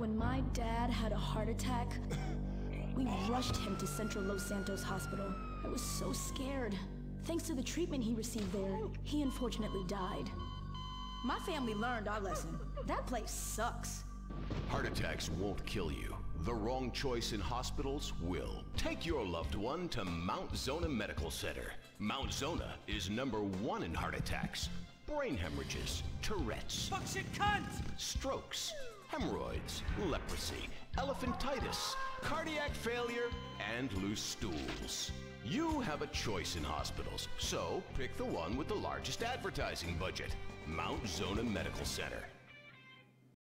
When my dad had a heart attack, we rushed him to Central Los Santos Hospital. I was so scared. Thanks to the treatment he received there, he unfortunately died. My family learned our lesson. That place sucks. Heart attacks won't kill you. The wrong choice in hospitals will. Take your loved one to Mount Zonah Medical Center. Mount Zonah is number one in heart attacks, brain hemorrhages, Tourette's, Fuck shit cunt! strokes, hemorrhoids, leprosy, elephantitis, cardiac failure, and loose stools. You have a choice in hospitals, so pick the one with the largest advertising budget Mount Zonah Medical Center.